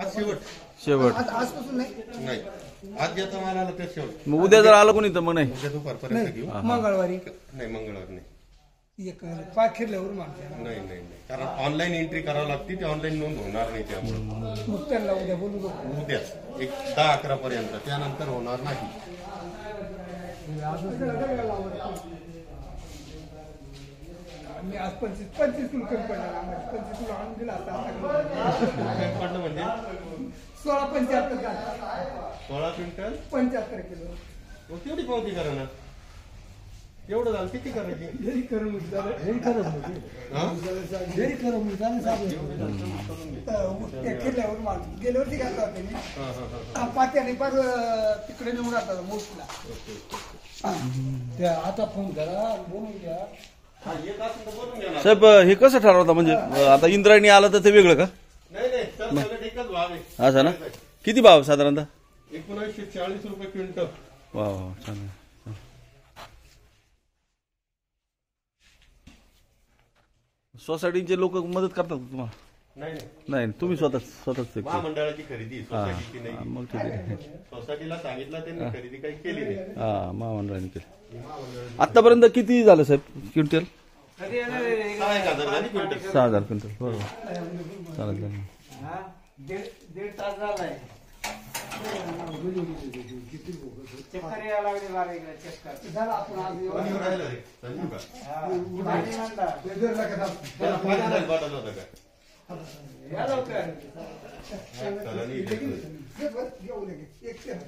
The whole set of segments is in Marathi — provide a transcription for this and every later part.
आज शेवट. शेवट. आज आजपासून नाही. नाही. आज ज्याचा माल आला त्या शेवट. मग उद्या जर आलं कोणी तर मग नाही. उद्या दुपारपर्यंत घेऊ. मंगळवारी. नाही मंगळवार नाही. एक मागते नाही नाही नाही. कारण ऑनलाईन एंट्री करावं लागते ते ऑनलाईन नोंद होणार नाही त्यामुळे. मग त्यांना उद्या बोलू नको. उद्या एक दहा अकरा पर्यंत. त्यानंतर होणार नाही. मी आज पंचवीस पंचवीस किलो कमी पडला आम्हाला. पंचवीस किलो आणून दिला आता. पडलं म्हणजे? सोळा पंच्याहत्तर झालं. सोळा क्विंटल? पंच्याहत्तर किलो. मग तेवढी पावती करा ना. एवढं झालं किती करायची? घरी करून झालं. घरी करून हा? घरी करून त्या किल्ल्यावर माल. गेल्या वर्षी घातला होता मी. पात्याने पर तिकडे नेऊन राहतात मोठला. त्या आता फोन करा बोलून घ्या. साहेब हे कसं ठरवता म्हणजे आता इंद्रायणी आलं तर ते वेगळं का? असं ना? किती भाव साधारणतः? एकोणीसशे चाळीस रुपये क्विंटल. वा वा छान सोसायटीचे लोक मदत करतात तुम्हाला? नाही तुम्ही स्वतः स्वतःच महामंडळाची खरेदी सोसायटीची नाही. मग ठीक आहे. सोसायटीला सांगितलं त्यांनी खरेदी काही केली नाही. हा महामंडळाने केलं. आतापर्यंत किती झालं साहेब क्विंटल? सहा एक हजार झाली क्विंटल सहा हजार क्विंटल बरोबर चालेल चालेल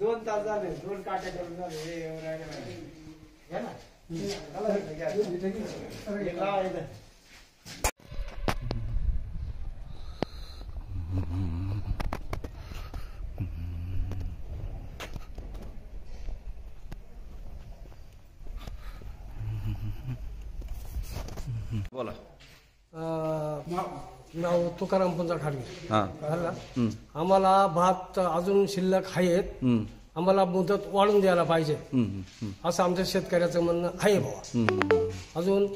दोन तास झाले दोन काट्या करून झाले हे. हे. बोला अं, नाव तुकाराम पंचा खाडगे. हा. हम्म, आम्हाला भात अजून शिल्लक आहेत. हम्म, आम्हाला मुदत वाढून द्यायला पाहिजे. हम्म, हम्म, असं आमच्या शेतकऱ्याचं म्हणणं आहे बाबा. हम्म. अजून?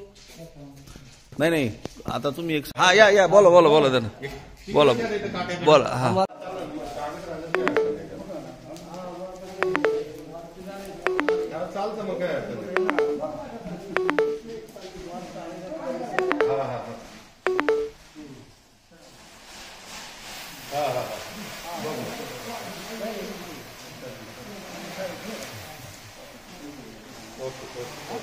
नाही नाही. आता तुम्ही एक हा या या. बोला बोला बोला त्यांना बोला. बोला हा चालतं मग काय अडचण नाही. हा, हा, हा. हा, हा, हा. Okay, okay.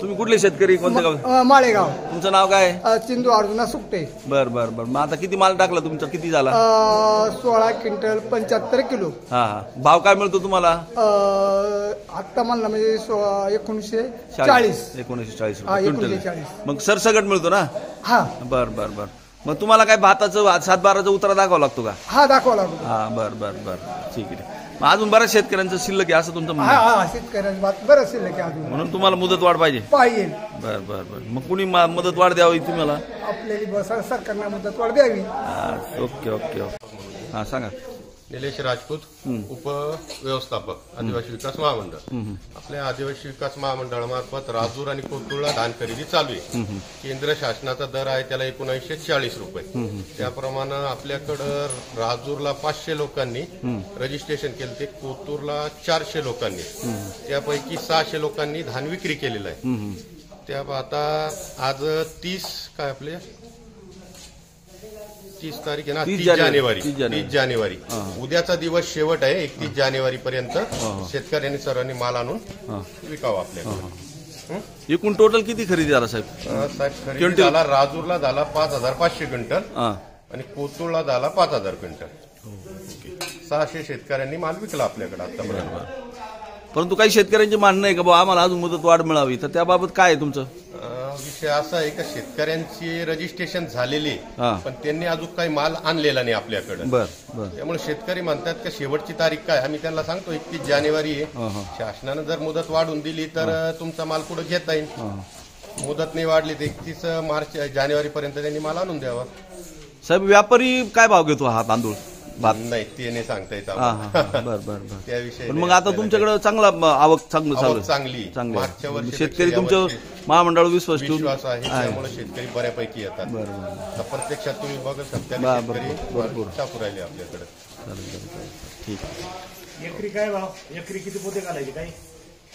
तुम्ही कुठले शेतकरी? कोणत्या गाव? अं, माळेगाव. तुमचं नाव काय? अं, चिंदू अर्जुना सुकटे. बर बर बर. मग आता किती माल टाकला तुमचा? किती झाला? अं, सोळा क्विंटल पंच्याहत्तर किलो. हा हा. भाव काय मिळतो तुम्हाला? अं, आत्ता म्हणला म्हणजे सो- एकोणीसशे चाळीस. एकोणीसशे चाळीस हा, रुपये एकोणीसशे क्विंटल चाळीस. मग सरसगट मिळतो ना? हा. बर बर बर. मग तुम्हाला काय भाताचं सात बाराचा उतारा दाखवावा लागतो का? हा दाखवा लागतो. हा बर बर बर. ठीक आहे. मग अजून बऱ्याच शेतकऱ्यांचं शिल्लक आहे असं तुमचं हा म्हणणं आहे. हा शेतकऱ्याची बात बरं अजून. म्हणून तुम्हाला मुदत वाढ पाहिजे. पाहिजे. बर बर बर. मग कुणी मा- मदत वाढ द्यावी तुम्हाला? आपल्याला बस सरकारने मुदत वाढ द्यावी. Okay okay okay. हा सांगा. निलेश राजपूत उप व्यवस्थापक आदिवासी विकास महामंडळ. आपल्या आदिवासी विकास महामंडळामार्फत राजूर आणि कोथरूडला धान खरेदी चालू आहे. केंद्र शासनाचा दर आहे त्याला एकोणऐंशी चाळीस रुपये. त्याप्रमाणे आपल्याकडं राजूरला पाचशे लोकांनी रजिस्ट्रेशन केलं ते कोथरूडला चारशे लोकांनी. त्यापैकी सहाशे लोकांनी धान विक्री केलेलं आहे. त्या आता आज तीस काय आपले? तीस तारीख आहे ना? 30 तीस जानेवारी. जानेवारी. 30 जानेवारी. तीस जानेवारी. उद्याचा दिवस शेवट आहे एकतीस जानेवारी पर्यंत शेतकऱ्यांनी सर्वांनी माल आणून हा. विकावा आपल्याकडे एकूण टोटल किती खरेदी झाला साहेब? अं, साहेब खरेदी क्विंटल? झाला राजूरला झाला पाच हजार पाचशे क्विंटल हा. आणि कोतुळला झाला पाच हजार क्विंटल. सहाशे शेतकऱ्यांनी माल विकला आपल्याकडे आतापर्यंत. परंतु काही शेतकऱ्यांचे म्हणणं आहे का बाबा आम्हाला अजून मुदत वाढ मिळावी. तर त्याबाबत काय आहे तुमचं? विषय असा आहे का शेतकऱ्यांची रजिस्ट्रेशन झालेली. हा. पण त्यांनी अजून काही माल आणलेला नाही आपल्याकडे बर बर त्यामुळे शेतकरी म्हणतात का शेवटची तारीख काय आम्ही त्यांना सांगतो एकतीस जानेवारी आहे हा. शासनानं जर मुदत वाढून दिली तर तुमचा माल पुढे घेता येईल हा. मुदत नाही वाढली तर एकतीस मार्च जानेवारी पर्यंत त्यांनी माल आणून द्यावा साहेब व्यापारी काय भाव घेतो हा तांदूळ नाही ते नाही सांगता येत हा आम्हाला. हा. बर बर बर त्याविषयी पण मग आता तुमच्याकडे चांगला म, आवक चांगलं आवक चालू आहे. चांगली. चांगलं आहे. मागच्या वर्षी शेतकरी तुमच्या यावर्षी महामंडळावर विश्वास ठेवून विश्वास आहे. त्यामुळे शेतकरी बऱ्यापैकी येतात बरं बरं आता प्रत्यक्षात तुम्ही बघत शकता बा- शेतकरी भरपूर-. टाकू राहिले आपल्याकडे चालेल, चालेल, चालेल. ठीक आहे. एकरी काय भाव एकरी किती पोते घालायचे काय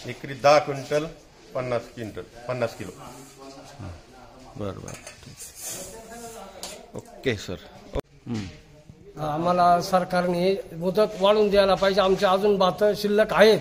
एकरी दहा क्विंटल पन्नास क्विंटल पन्नास किलो बरं बरं ठीक. ओके सर हं. आम्हाला सरकारने मुदत वाढून द्यायला पाहिजे. आमच्या अजून भात शिल्लक आहेत.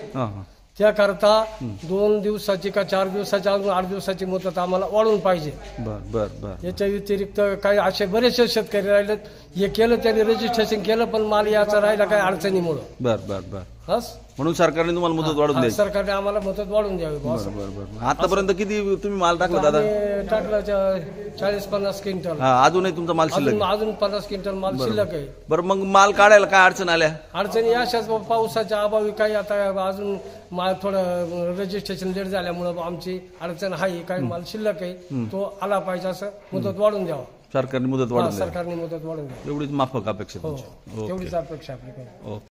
त्याकरता दोन दिवसाची का चार दिवसाची अजून आठ दिवसाची मुदत आम्हाला वाढून पाहिजे. बर बर बर. याच्या व्यतिरिक्त काही असे बरेचसे शेतकरी राहिलेत. हे केलं त्यांनी रजिस्ट्रेशन केलं पण माल याचा राहिला काही अडचणीमुळं. बर बर बर. हस म्हणून सरकारने तुम्हाला मुदत वाढून द्यायची सरकारने आम्हाला मदत वाढून द्यावी बॉस. बरं बरं बरं आतापर्यंत किती तुम्ही माल टाकला दादा? आम्ही टाकलं चा- चाळीस पन्नास क्विंटल. हा अजूनही तुमचा माल शिल्लक अजून आहे. अजून पन्नास क्विंटल माल शिल्लक आहे. बरं मग माल काढायला काय अडचण आल्या? अडचणी अशाच बा, पावसाच्या अभावी काही आता अजून माल थोडं रजिस्ट्रेशन लेट झाल्यामुळं आमची अडचण आहे काही माल शिल्लक आहे. तो आला पाहिजे असं मुदत वाढून द्यावा. सरकारने मुदत वाढून द्यावी. सरकारने मुदत वाढून द्यावी. एवढीच माफक अपेक्षा हो तुमची. ओके. तेवढीच अपेक्षा आपली. ओके.